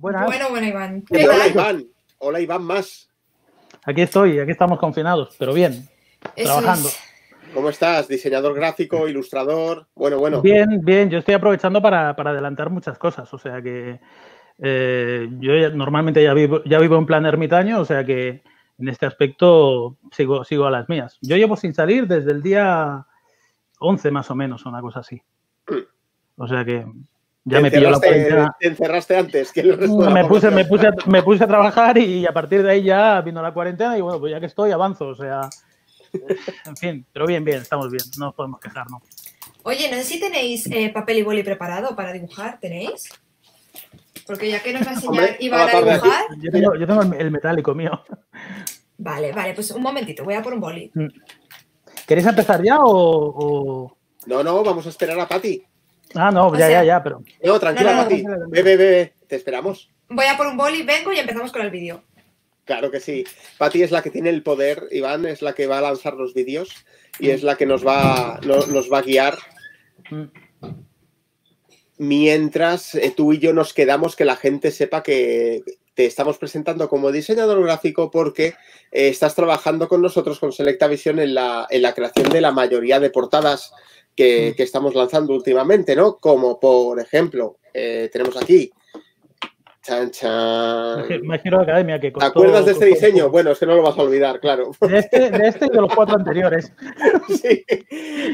Buenas. Bueno, bueno, Iván. ¿Qué Hola, Iván. Hola, Iván más. Aquí estoy, aquí estamos confinados, pero bien, trabajando. ¿Cómo estás? Diseñador gráfico, ilustrador. Bueno, bueno. Bien, bien. Yo estoy aprovechando para, adelantar muchas cosas. O sea que eh, yo normalmente ya vivo, ya vivo en plan ermitaño, o sea que en este aspecto sigo, sigo a las mías. Yo llevo sin salir desde el día 11 más o menos, una cosa así. O sea que ya me pilló la cuarentena. Te encerraste antes que me, puse, me, puse, me puse a trabajar y a partir de ahí ya vino la cuarentena y bueno, pues ya que estoy avanzo, o sea, en fin, pero bien, bien, estamos bien, no nos podemos quejar, ¿no? Oye, no sé si tenéis eh, papel y boli preparado para dibujar, ¿tenéis? Porque ya que nos va a enseñar Iván a dibujar. Yo tengo, yo tengo, el metálico mío. Vale, vale, pues un momentito, voy a por un boli. Mm. ¿Queréis empezar ya o, No, no, vamos a esperar a Pati. Ah, no, ya, ya, ya, pero. No, tranquila, Pati. Ve, ve, ve, te esperamos. Voy a por un boli, vengo y empezamos con el vídeo. Claro que sí. Pati es la que tiene el poder, Iván, es la que va a lanzar los vídeos y es la que nos va, nos va a guiar. Mientras eh, tú y yo nos quedamos que la gente sepa que te estamos presentando como diseñador gráfico porque eh, estás trabajando con nosotros con Selecta Visión en la, en la creación de la mayoría de portadas que, estamos lanzando últimamente, ¿no? Como por ejemplo, eh, tenemos aquí. Chan, chan. Academia que ¿Te acuerdas de este diseño? Bueno, es que no lo vas a olvidar, claro. De este, de este y de los cuatro anteriores. sí,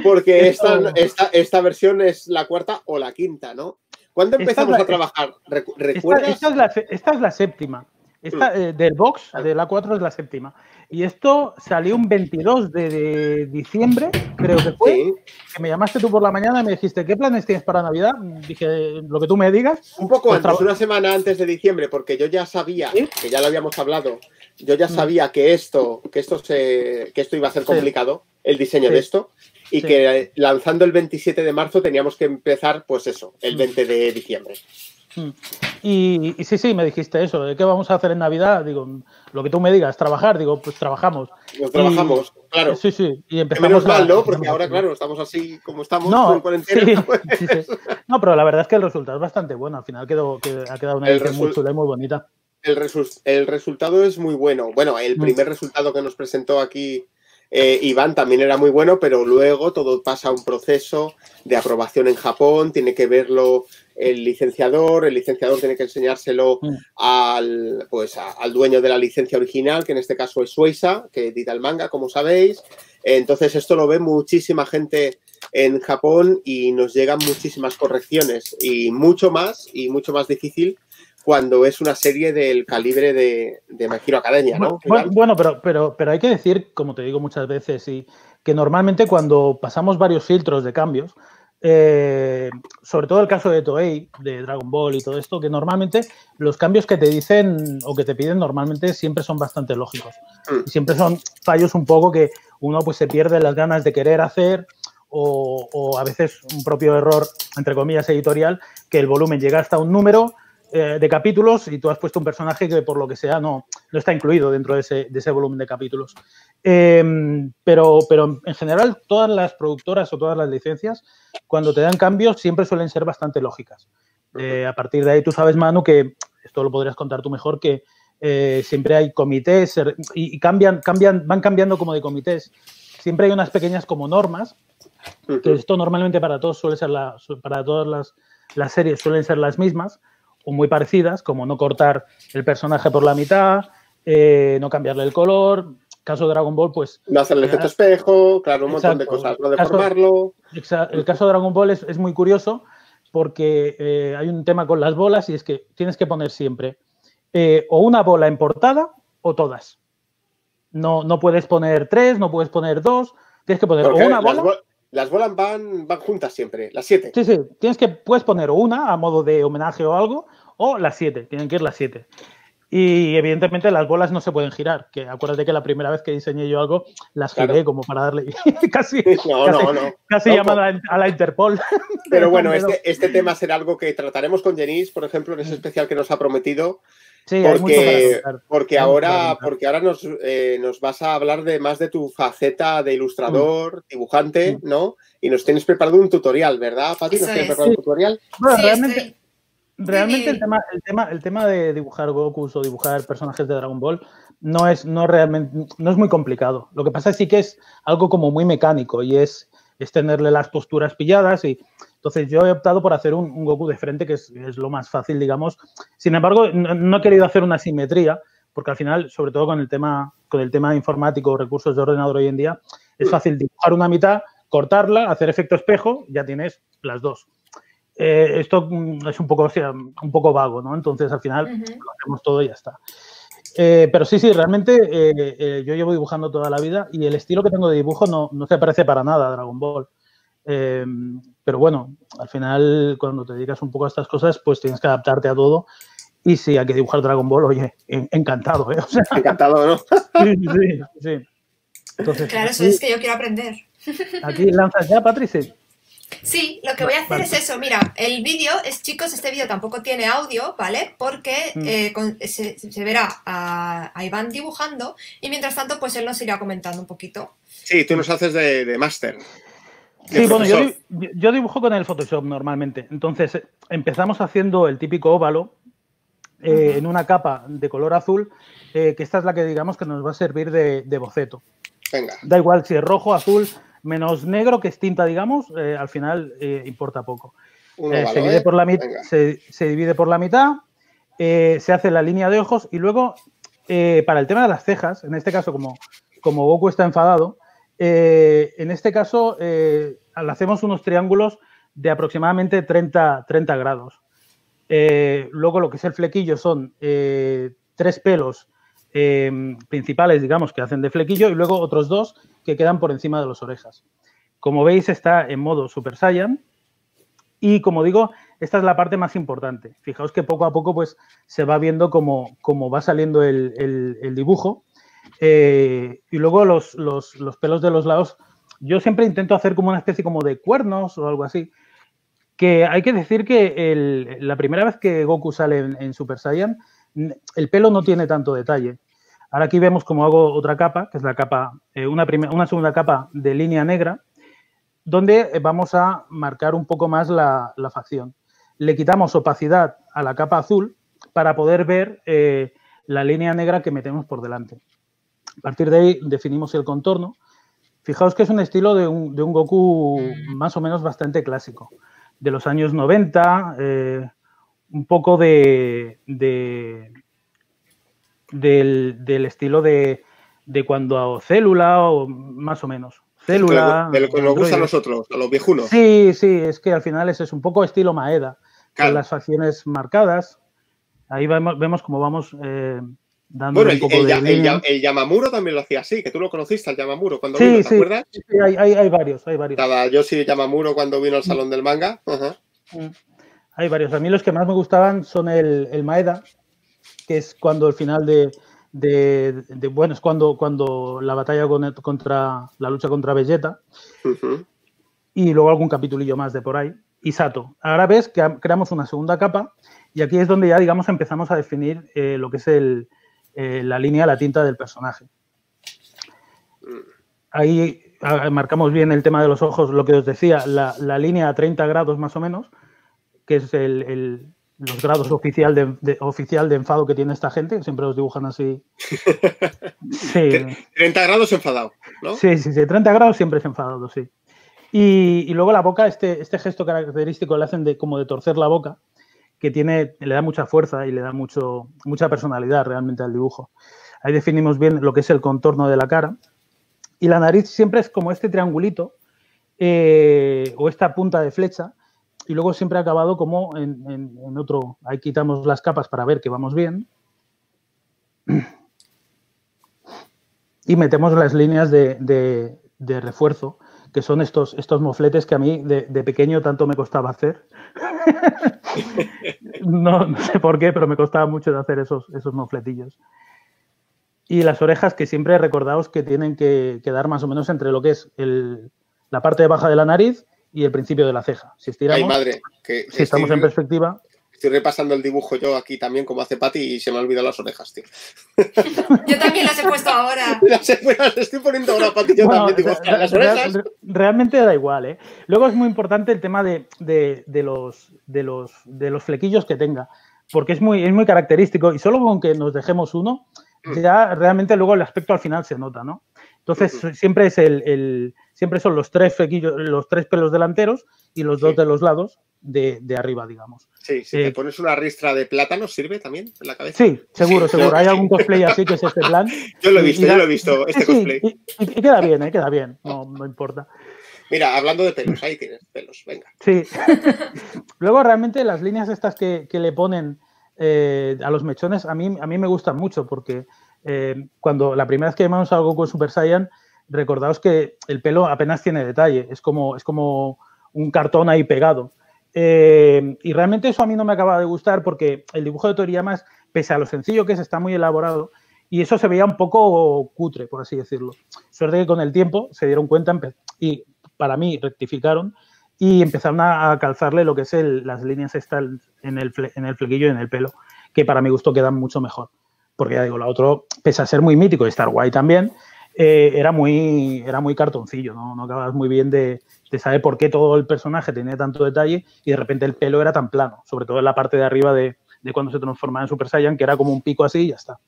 porque esta, esta, esta versión es la cuarta o la quinta, ¿no? ¿Cuándo empezamos a trabajar? ¿Recuerdas? Esta, es la, esta, es la, séptima. Esta, mm. eh, del box de la 4 es la séptima. Y esto salió un 22 de, diciembre, creo que fue, que me llamaste tú por la mañana y me dijiste, ¿qué planes tienes para Navidad? Dije, lo que tú me digas. Un poco antes, una semana antes de diciembre, porque yo ya sabía, que ya lo habíamos hablado, yo ya mm. sabía que esto, que esto, se, que esto iba a ser complicado, el diseño de esto y que lanzando el 27 de marzo teníamos que empezar, pues eso, el 20 mm. de diciembre. Y, sí, sí, me dijiste eso, ¿de qué vamos a hacer en Navidad? Digo, lo que tú me digas, trabajar, digo, pues trabajamos. Nos trabajamos, claro. Sí, sí, y empezamos menos mal, ¿no? Porque ahora, claro, estamos así como estamos, no, en cuarentena. Pues. No, pero la verdad es que el resultado es bastante bueno, al final quedó, ha quedado una edición muy chula y muy bonita. El, el resultado es muy bueno. Bueno, el mm. primer resultado que nos presentó aquí eh, Iván también era muy bueno, pero luego todo pasa a un proceso de aprobación en Japón, tiene que verlo el licenciador, el licenciador tiene que enseñárselo mm. al, pues, al dueño de la licencia original, que en este caso es Suiza, que edita el manga, como sabéis. Entonces esto lo ve muchísima gente en Japón y nos llegan muchísimas correcciones y mucho más y mucho más difícil cuando es una serie del calibre de, de My Academia, ¿no? Bueno, pero, pero, pero hay que decir, como te digo muchas veces, y que normalmente cuando pasamos varios filtros de cambios, eh, sobre todo el caso de Toei, de Dragon Ball y todo esto, que normalmente los cambios que te dicen o que te piden normalmente siempre son bastante lógicos. Mm. siempre son fallos un poco que uno pues se pierde las ganas de querer hacer o, o, a veces un propio error, entre comillas, editorial, que el volumen llega hasta un número, eh, de capítulos y tú has puesto un personaje que por lo que sea no, no está incluido dentro de ese, de ese volumen de capítulos. Em, pero, pero en general todas las productoras o todas las licencias, cuando te dan cambios, siempre suelen ser bastante lógicas. Eh, a partir de ahí tú sabes, Manu, que esto lo podrías contar tú mejor, que eh, siempre hay comités y, cambian, cambian, van cambiando como de comités. Siempre hay unas pequeñas como normas, que esto normalmente para todos suele ser la, para todas las, las series suelen ser las mismas, o muy parecidas, como no cortar el personaje por la mitad, eh, no cambiarle el color. Caso de Dragon Ball, pues. No hacerle efecto espejo, claro, un montón de cosas, no deformarlo. el caso de Dragon Ball es, muy curioso porque eh, hay un tema con las bolas y es que tienes que poner siempre eh, o una bola en portada o todas. No, no puedes poner tres, no puedes poner dos, tienes que poner o una bola. Las bolas van, van juntas siempre, las siete. Sí, sí, tienes que, puedes poner una a modo de homenaje o algo, o las siete, tienen que ir las siete. Y evidentemente las bolas no se pueden girar, que acuérdate que la primera vez que diseñé yo algo, las giré como para darle casi, no, no, no, casi llamada a la Interpol. Pero bueno, este, este tema será algo que trataremos con Jenis, por ejemplo, en ese especial que nos ha prometido, porque, porque ahora, porque ahora nos, eh, nos, vas a hablar de más de tu faceta de ilustrador, mm. dibujante, mm. ¿no? Y nos tienes preparado un tutorial, ¿verdad, Pati? ¿Nos tienes preparado un tutorial? Bueno, realmente, realmente el tema, el, tema, el tema de dibujar Goku o dibujar personajes de Dragon Ball no es, no realmente, no es muy complicado. Lo que pasa es sí que es algo como muy mecánico y es, es tenerle las posturas pilladas y entonces yo he optado por hacer un, Goku de frente que es, lo más fácil, digamos. Sin embargo, no, he querido hacer una simetría porque al final, sobre todo con el tema, con el tema informático, recursos de ordenador hoy en día, es fácil dibujar una mitad, cortarla, hacer efecto espejo, ya tienes las dos. Eh, esto mm, es un poco, un poco vago, ¿no? Entonces al final lo hacemos todo y ya está. Eh, pero sí, sí, realmente eh, yo llevo dibujando toda la vida y el estilo que tengo de dibujo no, no se parece para nada a Dragon Ball. Pero bueno, al final cuando te dedicas un poco a estas cosas, pues tienes que adaptarte a todo. Y si hay que dibujar Dragon Ball, oye, encantado, ¿eh? encantado, ¿no? sí, sí, sí. Entonces, claro, eso es que yo quiero aprender. Aquí lanzas ya, Patricia. Sí, lo que voy a hacer es eso. Mira, el vídeo es, chicos, este vídeo tampoco tiene audio, ¿vale? Porque mm. eh, se, verá a, Iván dibujando y mientras tanto, pues él nos irá comentando un poquito. Sí, tú nos haces de, de máster. Sí, bueno, yo, dibujo con el Photoshop normalmente. Entonces, empezamos haciendo el típico óvalo eh, en una capa de color azul, eh, que esta es la que digamos que nos va a servir de, de boceto. Venga. Da igual si es rojo, azul, menos negro, que es tinta, digamos, eh, al final eh, importa poco. Eh, se, divide por la se, divide por la mitad, se hace la línea de ojos y luego, para el tema de las cejas, en este caso, como, como Goku está enfadado, en este caso le hacemos unos triángulos de aproximadamente 30, 30 grados. luego lo que es el flequillo son tres pelos principales, digamos, que hacen de flequillo y luego otros dos que quedan por encima de las orejas. Como veis, está en modo Super Saiyan. Y como digo, esta es la parte más importante. Fijaos que poco a poco pues, se va viendo cómo, va saliendo el, dibujo. Eh, y luego los, pelos de los lados, yo siempre intento hacer como una especie como de cuernos o algo así. Que hay que decir que la primera vez que Goku sale en Super Saiyan, el pelo no tiene tanto detalle. Ahora aquí vemos cómo hago otra capa, que es la capa, eh, una, segunda capa de línea negra, donde vamos a marcar un poco más la, facción. Le quitamos opacidad a la capa azul para poder ver eh, la línea negra que metemos por delante. A partir de ahí definimos el contorno. Fijaos que es un estilo de un, Goku más o menos bastante clásico, de los años 90, un poco de, del, estilo de, de, cuando célula o más o menos. Célula. De lo que nos gusta a nosotros, a los viejunos. Sí, sí, es que al final es, es un poco estilo Maeda, con las facciones marcadas. Ahí vemos, vemos cómo vamos eh, poco el, de el, Yamamuro también lo hacía así, que tú lo conociste, el Yamamuro, cuando sí, ¿te acuerdas? Sí, hay, hay, varios, hay varios. yo sí Yamamuro cuando vino al mm. Salón del Manga. Mm. Hay varios. A mí los que más me gustaban son el, el Maeda, que es cuando el final de, bueno, es cuando, cuando la batalla contra la lucha contra Vegeta. Y luego algún capitulillo más de por ahí. Y Sato. Ahora ves que creamos una segunda capa y aquí es donde ya, digamos, empezamos a definir eh, lo que es el, eh, la línea, la tinta del personaje. Ahí ah, marcamos bien el tema de los ojos, lo que os decía, la, la línea a 30 grados más o menos, que es el, los grados oficial de, oficial de enfado que tiene esta gente, siempre los dibujan así. Sí. 30 grados enfadado, ¿no? Sí, sí, sí, 30 grados siempre es enfadado, sí. Y, luego la boca, este, este gesto característico le hacen de como de torcer la boca, que tiene, le da mucha fuerza y le da mucho, mucha personalidad realmente al dibujo. Ahí definimos bien lo que es el contorno de la cara. Y la nariz siempre es como este triangulito eh, o esta punta de flecha y luego siempre ha acabado como en, otro, ahí quitamos las capas para ver que vamos bien y metemos las líneas de, refuerzo, que son estos, estos mofletes que a mí de, pequeño tanto me costaba hacer. no, sé por qué, pero me costaba mucho de hacer esos, esos mofletillos. Y las orejas que siempre recordaos que tienen que quedar más o menos entre lo que es la parte baja de la nariz y el principio de la ceja. Si estiramos, madre, si estamos en perspectiva. Estoy repasando el dibujo yo aquí también, como hace Pati, y se me han olvidado las orejas, tío. yo también las he puesto ahora. las, estoy poniendo ahora, Pati, yo también. Digo, las orejas. realmente da igual, ¿eh? Luego es muy importante el tema de, los, de, los, de los flequillos que tenga, porque es muy, es muy característico y solo con que nos dejemos uno, mm. ya realmente luego el aspecto al final se nota, ¿no? Entonces, siempre es el, siempre son los tres flequillos, los tres pelos delanteros y los dos de los lados de, arriba, digamos. Sí, si te eh, pones una ristra de plátano, ¿sirve también en la cabeza? Sí, seguro, seguro. Hay algún cosplay así que es este plan. yo lo he visto, yo lo he visto, este cosplay. Y, queda bien, ¿eh? queda bien, no, importa. Mira, hablando de pelos, ahí tienes pelos, venga. Sí. Luego, realmente, las líneas estas que, le ponen eh, a los mechones, a mí, a mí me gustan mucho porque eh, cuando la primera vez que llamamos algo con Super Saiyan, recordaos que el pelo apenas tiene detalle, es como, es como un cartón ahí pegado. Eh, y realmente eso a mí no me acaba de gustar porque el dibujo de Toriyama, pese a lo sencillo que es, está muy elaborado y eso se veía un poco cutre, por así decirlo. Suerte que con el tiempo se dieron cuenta y para mí rectificaron y empezaron a, calzarle lo que es las líneas en el, en el flequillo y en el pelo, que para mi gusto quedan mucho mejor porque ya digo, la otra, pese a ser muy mítico y estar guay también, eh, era, muy, era muy cartoncillo, ¿no? No muy bien de, saber por qué todo el personaje tenía tanto detalle y de repente el pelo era tan plano, sobre todo en la parte de arriba de, cuando se transformaba en Super Saiyan, que era como un pico así y ya está.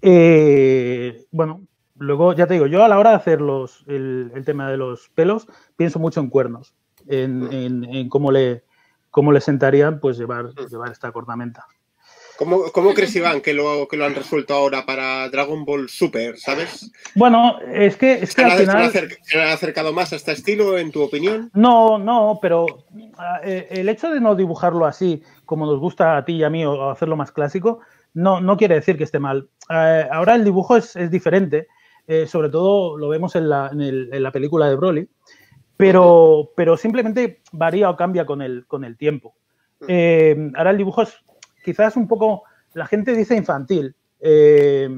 Eh, bueno, luego ya te digo, yo a la hora de hacer los, el, tema de los pelos, pienso mucho en cuernos, en, cómo, le, cómo le sentarían pues llevar, llevar esta cornamenta. ¿Cómo, crees, Iván, que lo, que lo han resuelto ahora para Dragon Ball Super, sabes? Bueno, es que, es que al final... ¿Se han acercado más a este estilo, en tu opinión? No, no, pero eh, el hecho de no dibujarlo así, como nos gusta a ti y a mí, o hacerlo más clásico, no, no quiere decir que esté mal. Eh, ahora el dibujo es, diferente, eh, sobre todo lo vemos en la, en, la película de Broly, pero, pero simplemente varía o cambia con el, con el tiempo. ahora el dibujo es quizás un poco, la gente dice infantil. Eh,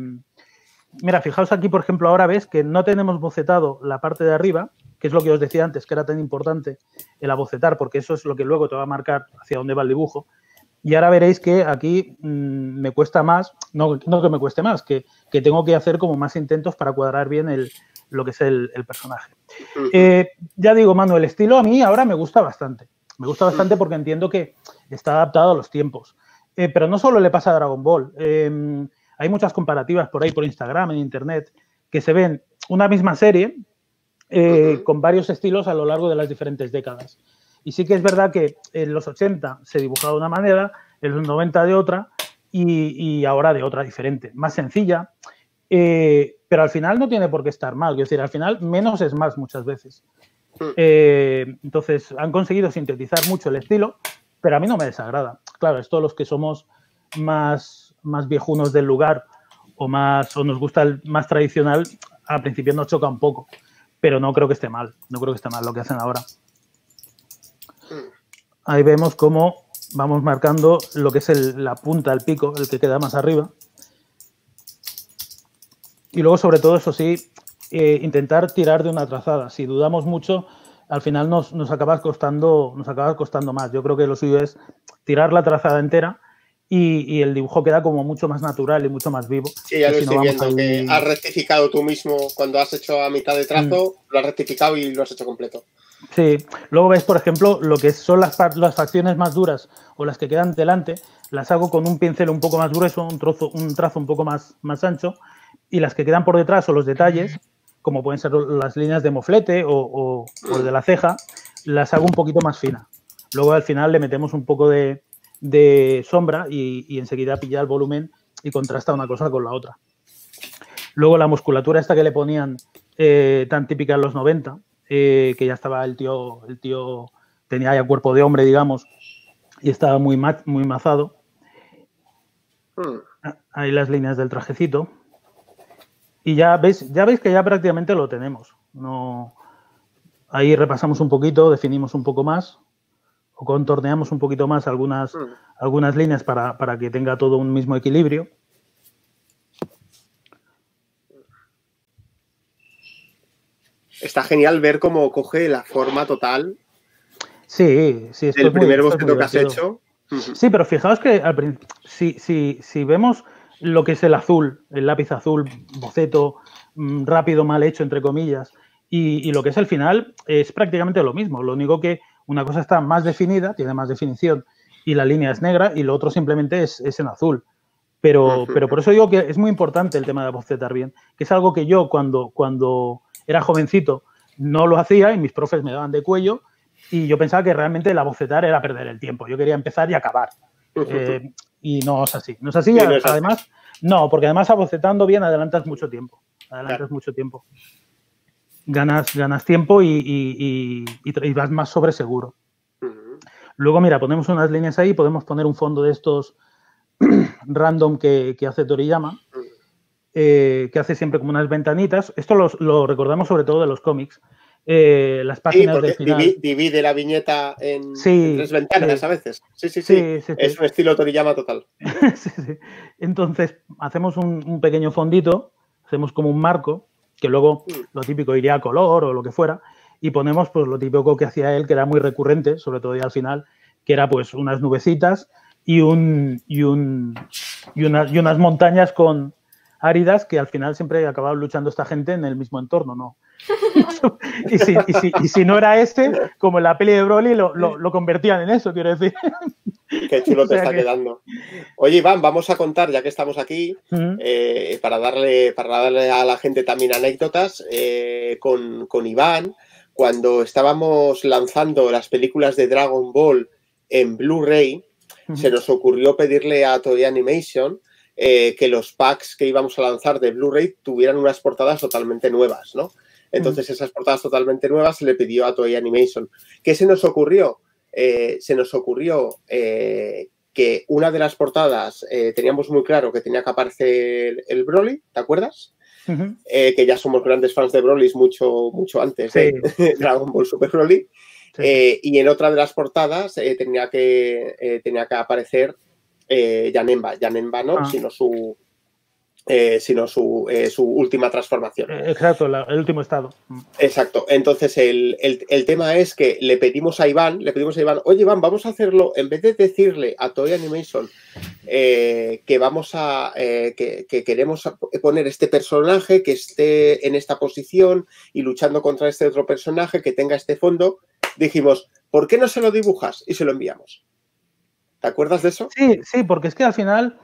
mira, fijaos aquí, por ejemplo, ahora ves que no tenemos bocetado la parte de arriba, que es lo que os decía antes, que era tan importante el abocetar, porque eso es lo que luego te va a marcar hacia dónde va el dibujo. Y ahora veréis que aquí mm, me cuesta más, no, que me cueste más, que, tengo que hacer como más intentos para cuadrar bien el, lo que es el, personaje. Eh, ya digo, Manu, el estilo a mí ahora me gusta bastante. Me gusta bastante porque entiendo que está adaptado a los tiempos. Eh, pero no solo le pasa a Dragon Ball. Em, hay muchas comparativas por ahí, por Instagram, en Internet, que se ven una misma serie eh, con varios estilos a lo largo de las diferentes décadas. Y sí que es verdad que en los 80 se dibujaba de una manera, en los 90 de otra y, ahora de otra diferente, más sencilla, eh, pero al final no tiene por qué estar mal. Es decir, al final menos es más muchas veces. Hmm. entonces han conseguido sintetizar mucho el estilo pero a mí no me desagrada. Claro, esto los que somos más, más viejunos del lugar o, más, o nos gusta el más tradicional, al principio nos choca un poco, pero no creo que esté mal, no creo que esté mal lo que hacen ahora. Ahí vemos cómo vamos marcando lo que es la punta, el pico, el que queda más arriba. Y luego, sobre todo, eso sí, eh, intentar tirar de una trazada. Si dudamos mucho, al final nos, nos, acaba costando, nos acaba costando más. Yo creo que lo suyo es tirar la trazada entera y, el dibujo queda como mucho más natural y mucho más vivo. Sí, ya lo estoy viendo, que has rectificado tú mismo cuando has hecho a mitad de trazo, mm. lo has rectificado y lo has hecho completo. Sí, luego ves, por ejemplo, lo que son las, las facciones más duras o las que quedan delante, las hago con un pincel un poco más grueso, un, trozo, un trazo un poco más, más ancho, y las que quedan por detrás o los detalles, como pueden ser las líneas de moflete o, de la ceja, las hago un poquito más fina. Luego al final le metemos un poco de, sombra y, enseguida pilla el volumen y contrasta una cosa con la otra. Luego la musculatura esta que le ponían eh, tan típica en los 90, eh, que ya estaba el tío, el tío tenía ya cuerpo de hombre, digamos, y estaba muy, muy mazado. Hmm. Ahí las líneas del trajecito. Y ya veis, ya veis que ya prácticamente lo tenemos. No, ahí repasamos un poquito, definimos un poco más o contorneamos un poquito más algunas, mm. algunas líneas para, que tenga todo un mismo equilibrio. Está genial ver cómo coge la forma total Sí, sí. El primer boceto que has hecho. Sí, pero fijaos que si, si, si vemos lo que es el azul, el lápiz azul, boceto mm, rápido, mal hecho, entre comillas, y, lo que es el final, es prácticamente lo mismo. Lo único que una cosa está más definida, tiene más definición, y la línea es negra, y lo otro simplemente es, en azul. Pero, pero por eso digo que es muy importante el tema de bocetar bien, que es algo que yo cuando, cuando era jovencito no lo hacía y mis profes me daban de cuello y yo pensaba que realmente la bocetar era perder el tiempo. Yo quería empezar y acabar. Eh, y no es así. No es así. además, no, porque además abocetando bien adelantas mucho tiempo. Adelantas mucho tiempo. Ganas, ganas tiempo y, vas más sobre seguro. Luego, mira, ponemos unas líneas ahí, podemos poner un fondo de estos random que, hace Toriyama, eh, que hace siempre como unas ventanitas. Esto lo recordamos sobre todo de los cómics. Eh, las páginas sí, final. Divide la viñeta en, tres ventanas a veces. Sí, sí, sí. es un estilo Toriyama total. Entonces, hacemos un, pequeño fondito, hacemos como un marco, que luego mm. lo típico iría a color o lo que fuera, y ponemos pues lo típico que hacía él, que era muy recurrente, sobre todo ya al final, que era pues unas nubecitas y un y un y, unas, y unas montañas con áridas que al final siempre acababa luchando esta gente en el mismo entorno, ¿no? Y, si, no era este, como en la peli de Broly, lo, convertían en eso, quiero decir. Qué chulo te está quedando. Oye, Iván, vamos a contar, ya que estamos aquí, eh, para, darle, para darle a la gente también anécdotas, eh, con, Iván, cuando estábamos lanzando las películas de Dragon Ball en Blu-ray, se nos ocurrió pedirle a Toy Animation eh, que los packs que íbamos a lanzar de Blu-ray tuvieran unas portadas totalmente nuevas, ¿no? Entonces, esas portadas totalmente nuevas se le pidió a Toy Animation. ¿Qué se nos ocurrió? Eh, se nos ocurrió eh, que una de las portadas eh, teníamos muy claro que tenía que aparecer el Broly, ¿te acuerdas? que ya somos grandes fans de Broly mucho, mucho antes de Dragon Ball Super Broly. y en otra de las portadas tenía, que, tenía que aparecer Yanemba. Yanemba no, ah. sino su, eh, sino su, eh, su, última transformación. Eh, exacto, el último estado. Exacto. Entonces, el, tema es que le pedimos a Iván, le pedimos a Iván, oye Iván, vamos a hacerlo, en vez de decirle a Toy Animation que vamos a, que, queremos poner este personaje que esté en esta posición y luchando contra este otro personaje que tenga este fondo, dijimos, ¿por qué no se lo dibujas y se lo enviamos? ¿Te acuerdas de eso? Sí, sí, porque es que al final,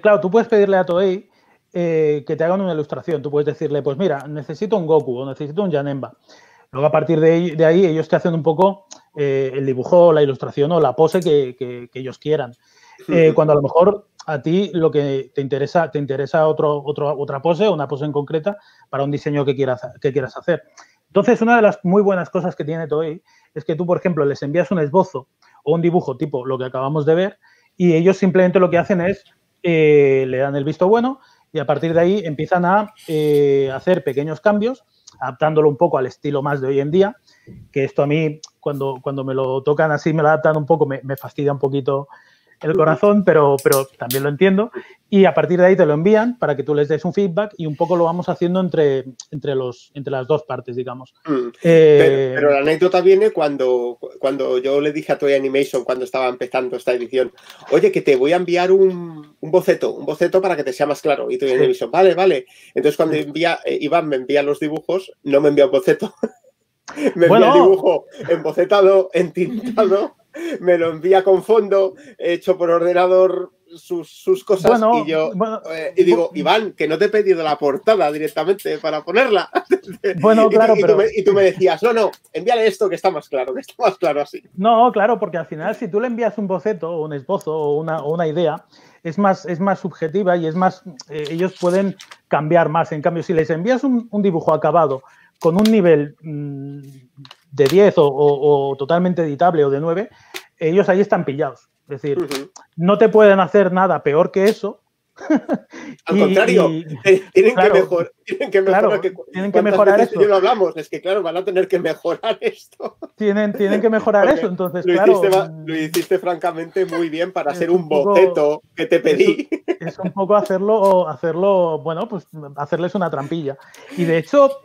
claro, tú puedes pedirle a Toei eh, que te hagan una ilustración. Tú puedes decirle, pues mira, necesito un Goku o necesito un Janemba. Luego, a partir de ahí, ellos te hacen un poco eh, el dibujo, la ilustración o la pose que, ellos quieran. Eh, cuando a lo mejor a ti lo que te interesa, te interesa otro, otra pose, una pose en concreta para un diseño que quieras, que quieras hacer. Entonces, una de las muy buenas cosas que tiene Toei es que tú, por ejemplo, les envías un esbozo o un dibujo tipo lo que acabamos de ver y ellos simplemente lo que hacen es le dan el visto bueno y a partir de ahí empiezan a eh, hacer pequeños cambios, adaptándolo un poco al estilo más de hoy en día, que esto a mí, cuando, cuando me lo tocan así, me lo adaptan un poco, me, me fastidia un poquito el corazón, pero, pero también lo entiendo. Y a partir de ahí te lo envían para que tú les des un feedback y un poco lo vamos haciendo entre, entre, los, entre las dos partes, digamos. Mm. Eh, pero, la anécdota viene cuando, cuando yo le dije a Toy Animation, cuando estaba empezando esta edición, oye, que te voy a enviar un, un boceto, un boceto para que te sea más claro. Y Toy Animation, vale, vale. Entonces cuando envía, eh, Iván me envía los dibujos, no me envía un boceto. me envía el dibujo embocetado, entintado me lo envía con fondo, hecho por ordenador sus, cosas y yo eh, y digo, Iván, que no te he pedido la portada directamente para ponerla. Bueno, claro, y, pero... y tú me decías, no, no, envíale esto que está más claro, que está más claro así. No, claro, porque al final si tú le envías un boceto o un esbozo o una, idea, es más, es más subjetiva y es más, eh, ellos pueden cambiar más. En cambio, si les envías un, dibujo acabado con un nivel mm, de 10 o, totalmente editable o de 9, ellos ahí están pillados. Es decir, no te pueden hacer nada peor que eso. Al contrario, tienen, que mejor, tienen que mejorar. tienen que mejorar lo hablamos, es que claro, van a tener que mejorar esto. Tienen, tienen que mejorar eso, entonces lo Hiciste, lo hiciste francamente muy bien para hacer un, boceto que te pedí. Es, un poco hacerlo, hacerlo, bueno, pues hacerles una trampilla. Y de hecho,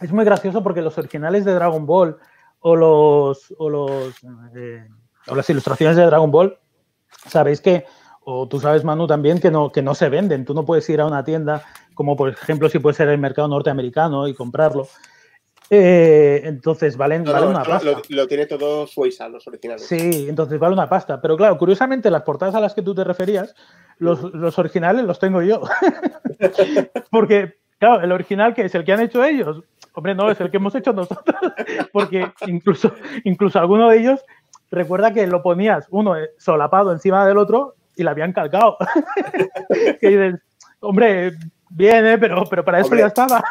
es muy gracioso porque los originales de Dragon Ball o los, o los eh, o las ilustraciones de Dragon Ball, sabéis que, o tú sabes, Manu, también que no, que no se venden. Tú no puedes ir a una tienda, como por ejemplo si puede ser el mercado norteamericano y comprarlo. Eh, entonces valen, No, vale no, una no, pasta. lo, lo tiene todo Suiza, los originales. Sí, entonces vale una pasta. Pero claro, curiosamente, las portadas a las que tú te referías, los, los originales los tengo yo. Porque, claro, el original que es el que han hecho ellos, hombre, no, es el que hemos hecho nosotros. Porque incluso, incluso alguno de ellos, recuerda que lo ponías uno eh, solapado encima del otro y la habían calcado. que dices, hombre, bien, ¿eh? pero, pero para eso Hombre. ya estaba.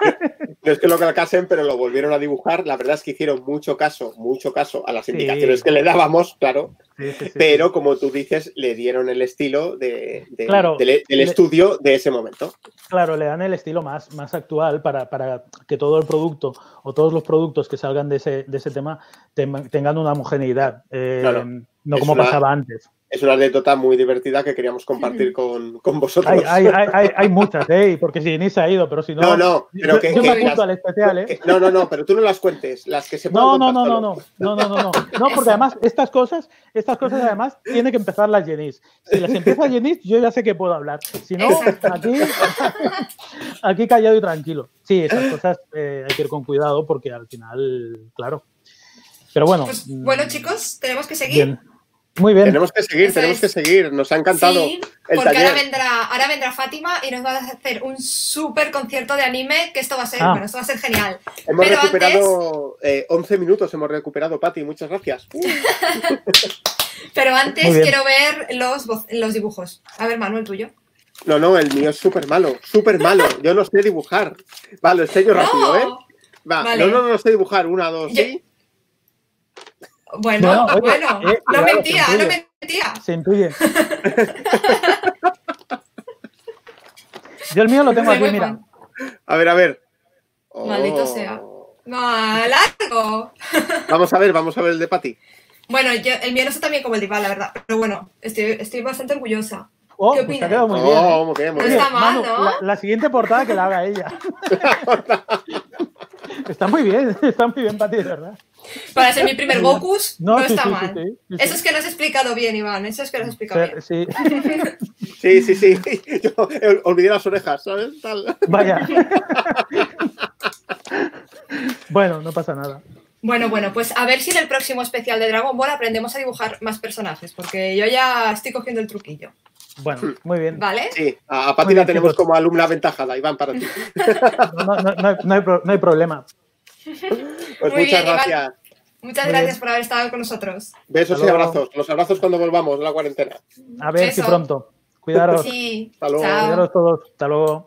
No es que lo calcasen, pero lo volvieron a dibujar. La verdad es que hicieron mucho caso, mucho caso a las Sí. indicaciones que le dábamos, claro. Sí, sí, sí, Pero como tú dices, le dieron el estilo de- de- Claro. del, estudio de ese momento. Claro, le dan el estilo más, más actual para, para que todo el producto o todos los productos que salgan de ese, de ese tema tem- tengan una homogeneidad, eh, Claro. no como una- pasaba antes. Es una anécdota muy divertida que queríamos compartir con, con vosotros. Hay, hay, hay, muchas, ¿eh? porque si ni se ha ido, pero si no. No, no, pero yo, que- yo que me apunto las- al especial, ¿eh? Que- No, no, no, pero tú no las cuentes. Las que se No, puedan no, no, no, no, no, no, no, no, no, porque además estas cosas, estas cosas además tiene que empezar las Jenis. Si las empieza Jenis, yo ya sé que puedo hablar. Si no, aquí, aquí callado y tranquilo. Sí, esas cosas eh, hay que ir con cuidado porque al final, claro. Pero bueno. Pues mm, bueno, chicos, tenemos que seguir. Bien. Muy bien. Tenemos que seguir, Eso tenemos es. que seguir. Nos ha encantado Sí, el porque taller. ahora vendrá, ahora vendrá Fátima y nos va a hacer un súper concierto de anime, que esto va a ser, Ah. bueno, esto va a ser genial. Hemos Pero recuperado eh, 11 minutos, hemos recuperado, Pati. Muchas gracias. Pero antes quiero ver los, voz- los dibujos. A ver, Manuel, tuyo. No, no, el mío es súper malo, súper malo. Yo no sé dibujar. Vale, enseño rápido, ¿eh? No. Va, Vale. no, no, no sé dibujar. Una, dos, Yo- sí. Bueno, No, oye, bueno, eh, no cuidado, mentía, no mentía. Se intuye. Yo el mío lo tengo aquí, mira. A ver, a ver. Oh. Maldito sea. No, largo. Vamos a ver, vamos a ver el de Pati. Bueno, yo, el mío no está tan bien como el de Iván, la verdad. Pero bueno, estoy, estoy bastante orgullosa. Oh, ¿Qué pues te ha opinas? quedado muy bien. ¿eh? Oh, muy bien, muy No bien. está mal, Manu, ¿no? la, la siguiente portada que la haga ella. está muy bien, está muy bien para ti, de verdad. Para ser mi primer Gokus, no, No, sí, está sí, mal. sí, sí, sí. Eso es que lo has explicado bien, Iván. Eso es que lo has explicado bien. Sí, Sí, sí, sí. Yo ol- olvidé las orejas, ¿sabes? Tal. vaya. bueno, no pasa nada. Bueno, bueno, pues a ver si en el próximo especial de Dragon Ball aprendemos a dibujar más personajes, porque yo ya estoy cogiendo el truquillo, Bueno, muy bien. ¿vale? Sí, a, a Pati Muy la bien, tenemos chicos. como alumna aventajada, Iván, para ti. No, no- no hay, no hay pro- no hay problema. Pues Muy muchas bien, Iván. gracias. Muchas Muy gracias bien. por haber estado con nosotros. Besos y abrazos. Los abrazos cuando volvamos de la cuarentena. A ver si pronto. Cuidaros. Sí, Hasta luego. chao. Cuidaros todos. Hasta luego.